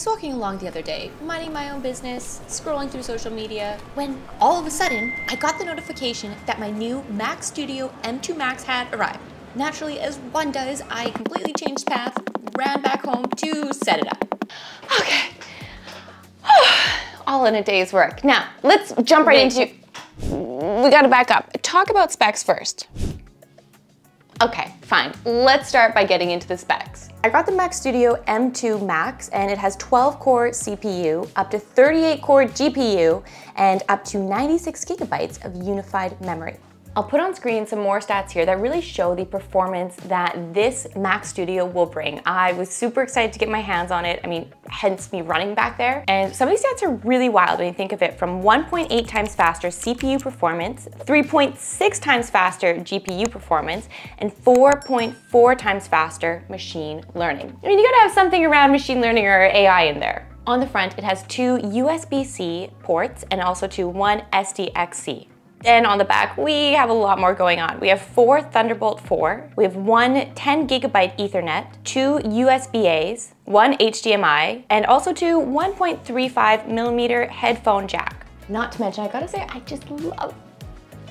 was walking along the other day, minding my own business, scrolling through social media, when all of a sudden I got the notification that my new Mac Studio M2 Max had arrived. Naturally, as one does, I completely changed path, ran back home to set it up. Okay. All in a day's work. Now, let's jump right into, we gotta back up. Talk about specs first. Okay, fine. Let's start by getting into the specs. I got the Mac Studio M2 Max and it has 12 core CPU, up to 38 core GPU, and up to 96 gigabytes of unified memory. I'll put on screen some more stats here that really show the performance that this Mac Studio will bring. I was super excited to get my hands on it. I mean, hence me running back there. And some of these stats are really wild when you think of it from 1.8 times faster CPU performance, 3.6 times faster GPU performance, and 4.4 times faster machine learning. I mean, you gotta have something around machine learning or AI in there. On the front, it has two USB-C ports and also two one SDXC. Then on the back, we have a lot more going on. We have four Thunderbolt 4, we have one 10 gigabyte ethernet, two USB-As, one HDMI, and also two 1.35 millimeter headphone jack. Not to mention, I gotta say, I just love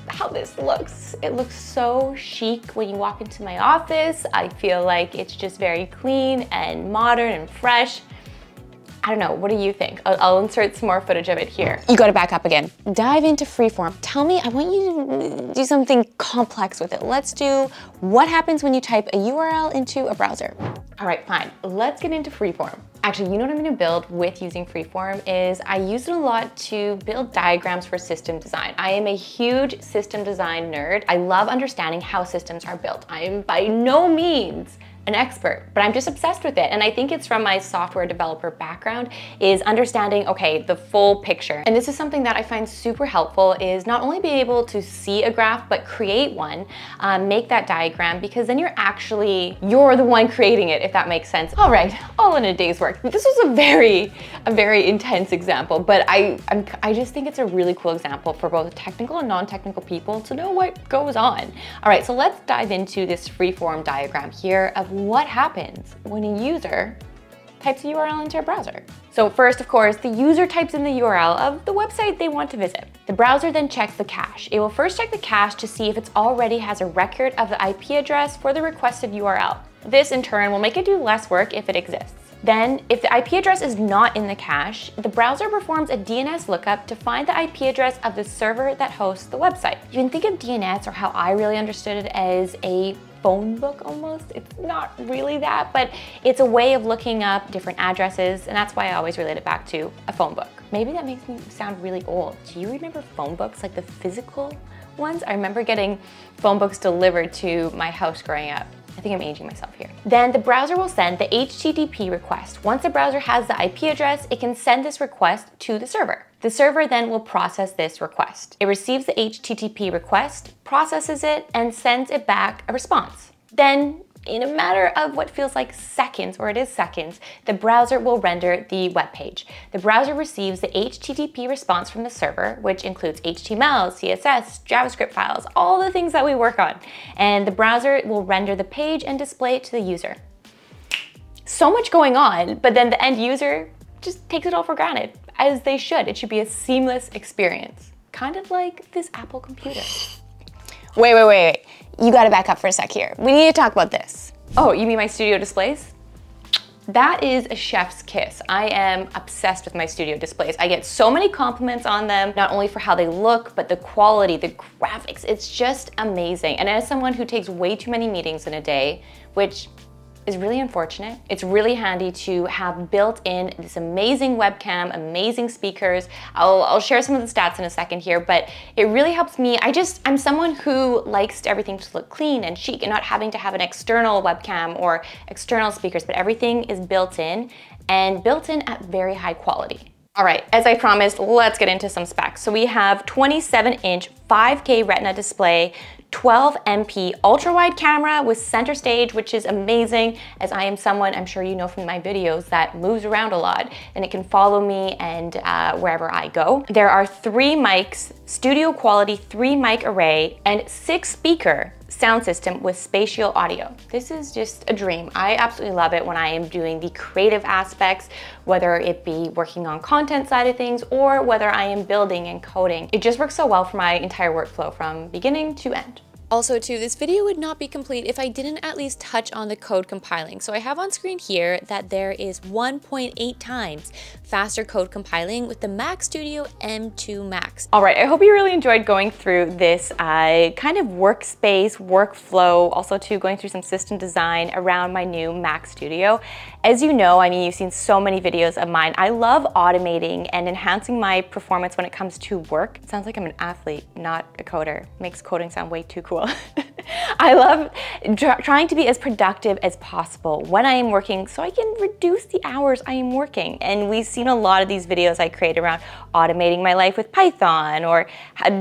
how this looks. It looks so chic when you walk into my office. I feel like it's just very clean and modern and fresh. I don't know, what do you think? I'll, I'll, insert some more footage of it here. You gotta back up again. Dive into freeform. Tell me, I want you to do something complex with it. Let's do what happens when you type a URL into a browser. All right, fine. Let's get into freeform. Actually, you know what I'm gonna build with using freeform is I use it a lot to build diagrams for system design. I am a huge system design nerd. I love understanding how systems are built. I am by no means an expert, but I'm just obsessed with it. And I think it's from my software developer background is understanding, okay, the full picture. And this is something that I find super helpful is not only being able to see a graph, but create one, um, make that diagram, because then you're actually, you're the one creating it, if that makes sense. All right, all in a day's work. This was a very, a very intense example, but I, I'm, I just think it's a really cool example for both technical and non-technical people to know what goes on. All right, so let's dive into this freeform diagram here of what happens when a user types a URL into a browser. So first, of course, the user types in the URL of the website they want to visit. The browser then checks the cache. It will first check the cache to see if it already has a record of the IP address for the requested URL. This in turn will make it do less work if it exists. Then, if the IP address is not in the cache, the browser performs a DNS lookup to find the IP address of the server that hosts the website. You can think of DNS, or how I really understood it, as a phone book almost. It's not really that, but it's a way of looking up different addresses, and that's why I always relate it back to a phone book. Maybe that makes me sound really old. Do you remember phone books, like the physical ones? I remember getting phone books delivered to my house growing up. I think I'm aging myself here. Then the browser will send the HTTP request. Once the browser has the IP address, it can send this request to the server. The server then will process this request. It receives the HTTP request, processes it, and sends it back a response. Then in a matter of what feels like seconds, or it is seconds, the browser will render the web page. The browser receives the HTTP response from the server, which includes HTML, CSS, JavaScript files, all the things that we work on. And the browser will render the page and display it to the user. So much going on, but then the end user just takes it all for granted, as they should. It should be a seamless experience, kind of like this Apple computer. Wait, wait, wait, wait. You gotta back up for a sec here. We need to talk about this. Oh, you mean my studio displays? That is a chef's kiss. I am obsessed with my studio displays. I get so many compliments on them, not only for how they look, but the quality, the graphics. It's just amazing. And as someone who takes way too many meetings in a day, which is really unfortunate. It's really handy to have built in this amazing webcam, amazing speakers. I'll, I'll share some of the stats in a second here, but it really helps me. I just, I'm someone who likes everything to look clean and chic and not having to have an external webcam or external speakers, but everything is built in and built in at very high quality. All right, as I promised, let's get into some specs. So we have 27 inch 5K Retina display, 12 MP ultra wide camera with center stage, which is amazing as I am someone, I'm sure you know from my videos, that moves around a lot and it can follow me and uh, wherever I go. There are three mics, studio quality three mic array and six speaker sound system with spatial audio. This is just a dream. I absolutely love it when I am doing the creative aspects, whether it be working on content side of things or whether I am building and coding. It just works so well for my entire workflow from beginning to end. Also too, this video would not be complete if I didn't at least touch on the code compiling. So I have on screen here that there is 1.8 times faster code compiling with the Mac Studio M2 Max. All right, I hope you really enjoyed going through this uh, kind of workspace, workflow, also too going through some system design around my new Mac Studio. As you know, I mean, you've seen so many videos of mine. I love automating and enhancing my performance when it comes to work. It sounds like I'm an athlete, not a coder. Makes coding sound way too cool. well. I love tr trying to be as productive as possible when I am working so I can reduce the hours I am working. And we've seen a lot of these videos I create around automating my life with Python or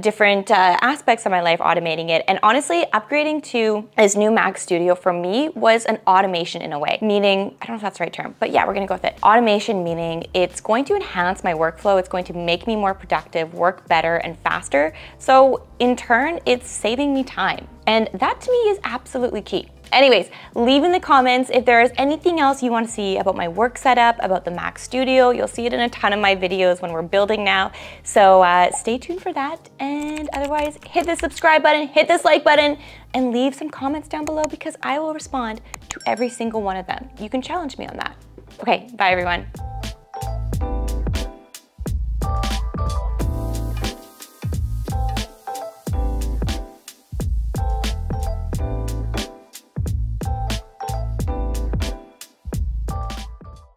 different uh, aspects of my life automating it. And honestly, upgrading to this new Mac Studio for me was an automation in a way, meaning, I don't know if that's the right term, but yeah, we're gonna go with it. Automation meaning it's going to enhance my workflow, it's going to make me more productive, work better and faster. So in turn, it's saving me time. And that to me is absolutely key. Anyways, leave in the comments if there is anything else you want to see about my work setup, about the Mac Studio. You'll see it in a ton of my videos when we're building now. So uh, stay tuned for that. And otherwise, hit the subscribe button, hit this like button, and leave some comments down below because I will respond to every single one of them. You can challenge me on that. Okay, bye everyone.